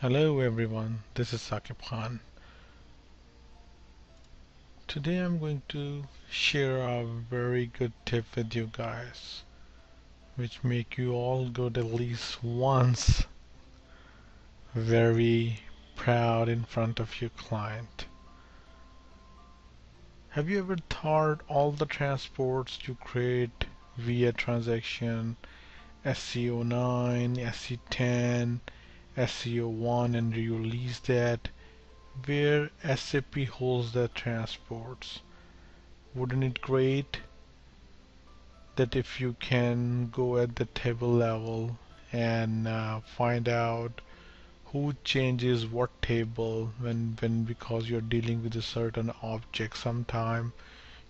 Hello everyone, this is Saqib Khan. Today I'm going to share a very good tip with you guys which make you all good at least once very proud in front of your client. Have you ever thought all the transports you create via transaction SE09, SE10, SE01 and release that where SAP holds the transports. Wouldn't it great that if you can go at the table level and uh, find out who changes what table when when because you're dealing with a certain object sometime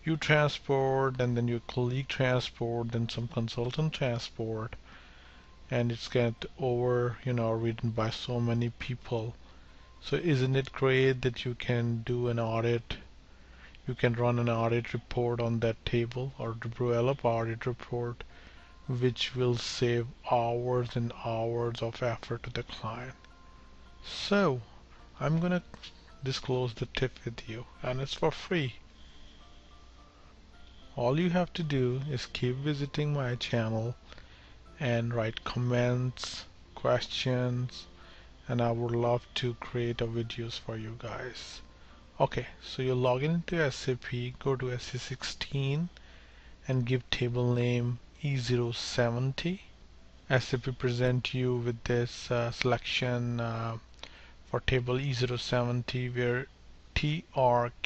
you transport and then your colleague transport then some consultant transport and it's get over you know written by so many people. So isn't it great that you can do an audit? You can run an audit report on that table or develop audit report which will save hours and hours of effort to the client. So I'm gonna disclose the tip with you and it's for free. All you have to do is keep visiting my channel and write comments, questions, and I would love to create a videos for you guys. Okay, so you log into SAP, go to SE16 and give table name E070. SAP present you with this uh, selection uh, for table E070 where TRKORR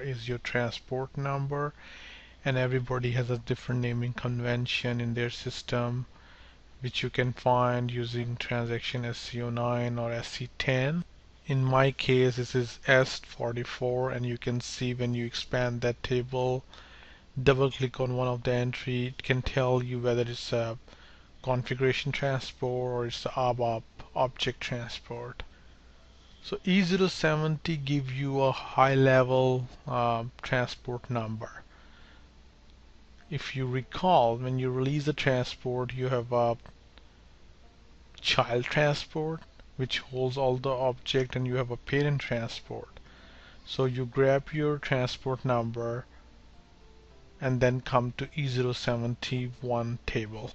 is your transport number and everybody has a different naming convention in their system which you can find using transaction SE09 or SE10 in my case this is S44 and you can see when you expand that table double click on one of the entry it can tell you whether it's a configuration transport or it's the ABAP object transport. So E070 give you a high level uh, transport number if you recall when you release a transport you have a child transport which holds all the object and you have a parent transport. So you grab your transport number and then come to E071 table.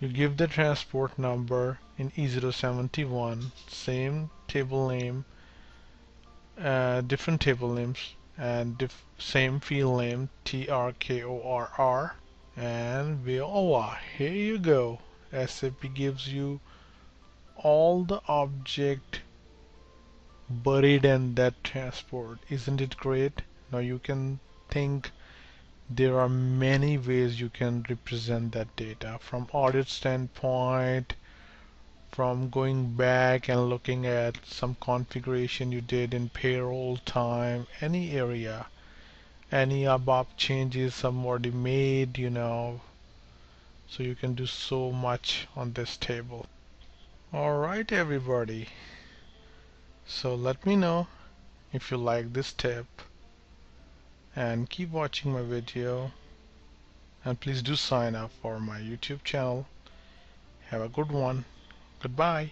You give the transport number in E071 same table name uh, different table names and same field name TRKORR and voila here you go. SAP gives you all the object buried in that transport. Isn't it great? Now you can think there are many ways you can represent that data. From audit standpoint from going back and looking at some configuration you did in payroll time any area any ABAP changes somebody made you know. So you can do so much on this table. Alright everybody. So let me know if you like this tip. And keep watching my video. And please do sign up for my YouTube channel. Have a good one Goodbye.